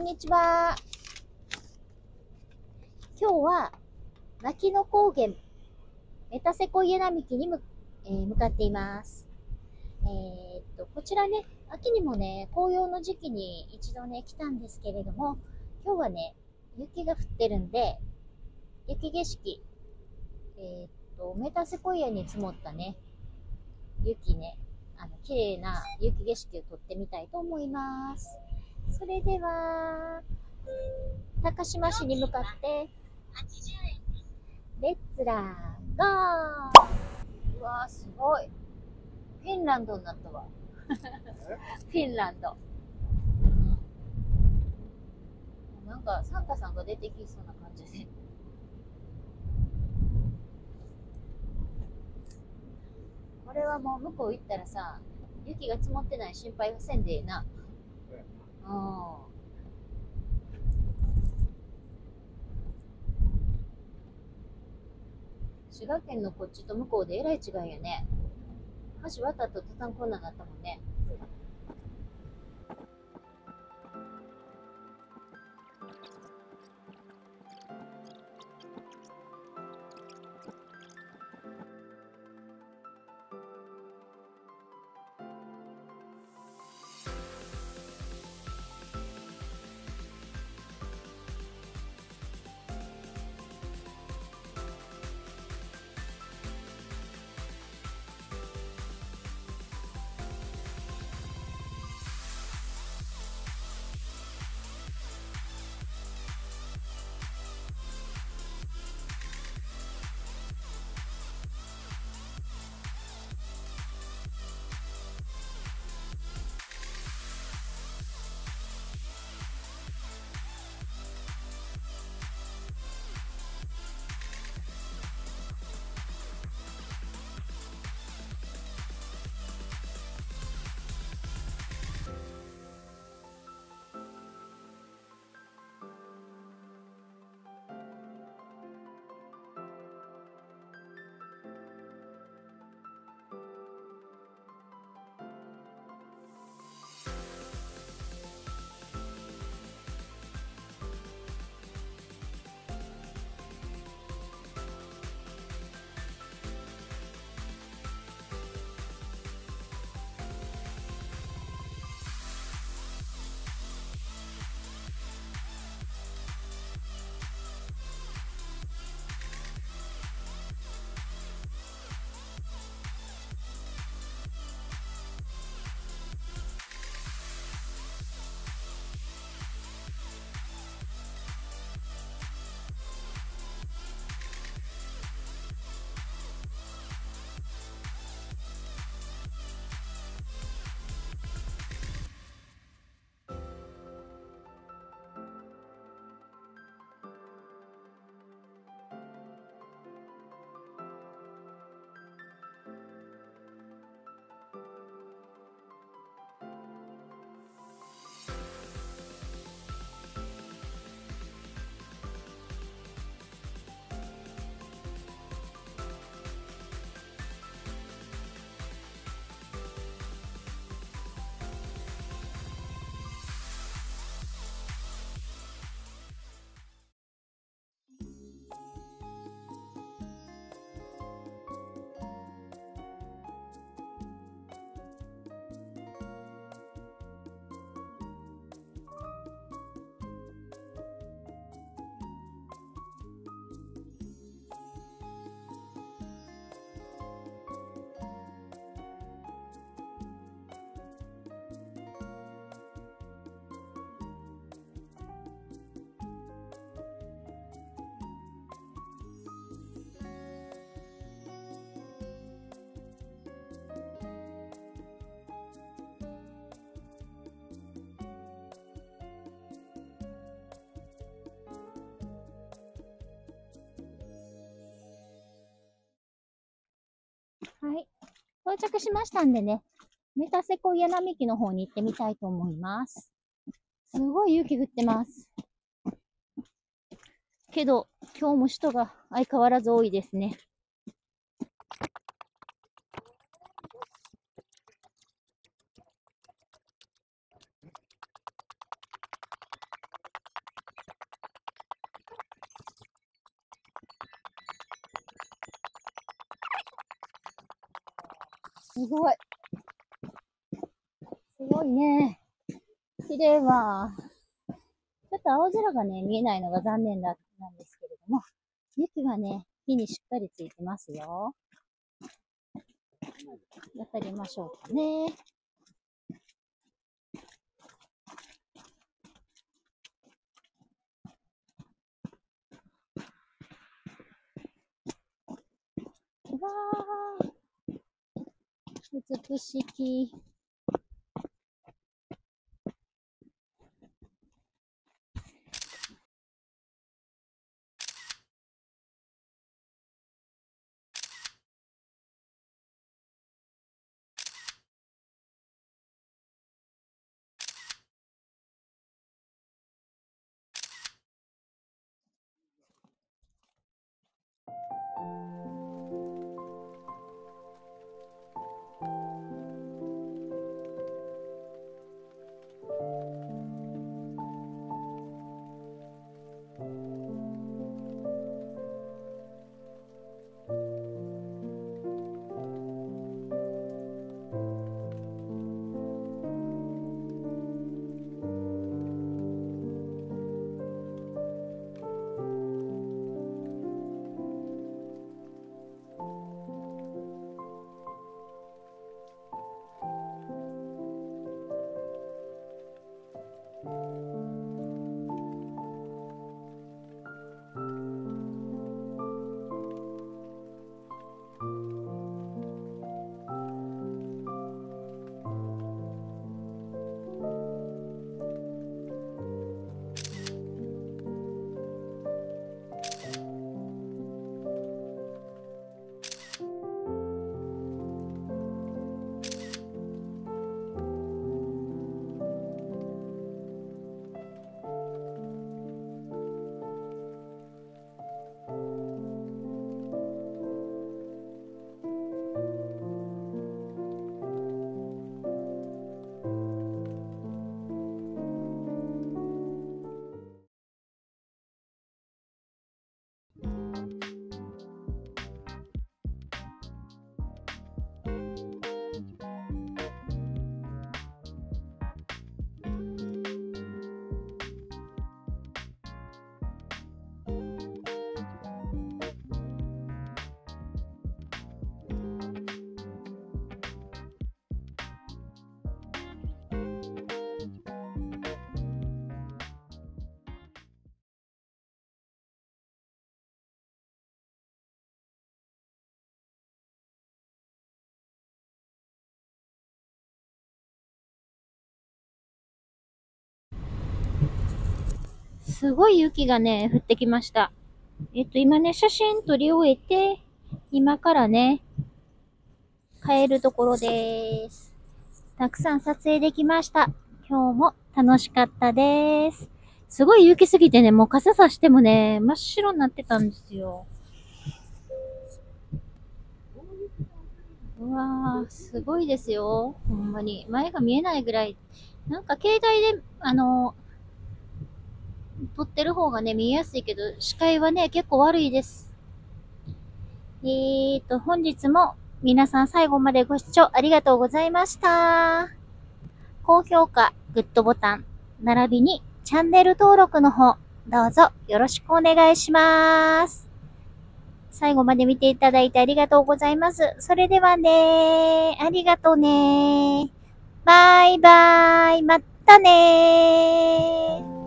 こんにちは。今日は、牧野高原、メタセコイエ並木にむ、えー向かっています。えーっと、こちらね、秋にもね、紅葉の時期に一度ね、来たんですけれども、今日はね、雪が降ってるんで、雪景色、えーっと、メタセコイアに積もったね、雪ね、あの、綺麗な雪景色を撮ってみたいと思います。それでは、高島市に向かって、レッツラーゴーうわー、すごい。フィンランドになったわ。フィンランド。うんなんか、サンタさんが出てきそうな感じで。これはもう向こう行ったらさ、雪が積もってない心配はせんでええな。うん。滋賀県のこっちと向こうでえらい違いやね。橋渡ったたんこんなんなったもんね。はい。到着しましたんでね、メタセコイア並木の方に行ってみたいと思います。すごい雪降ってます。けど、今日も人が相変わらず多いですね。すごい。すごいね。綺麗わ。ちょっと青空がね、見えないのが残念だ、なんですけれども、雪はね、木にしっかりついてますよ。渡りましょうかね。うわー。美しき。すごい雪がね、降ってきました。えっと、今ね、写真撮り終えて、今からね、帰るところです。たくさん撮影できました。今日も楽しかったです。すごい雪すぎてね、もう傘さしてもね、真っ白になってたんですよ。うわー、すごいですよ。ほんまに。前が見えないぐらい。なんか携帯で、あの、撮ってる方がね、見えやすいけど、視界はね、結構悪いです。えーと、本日も皆さん最後までご視聴ありがとうございました。高評価、グッドボタン、並びにチャンネル登録の方、どうぞよろしくお願いします。最後まで見ていただいてありがとうございます。それではねありがとうねバイバーイ。またねー。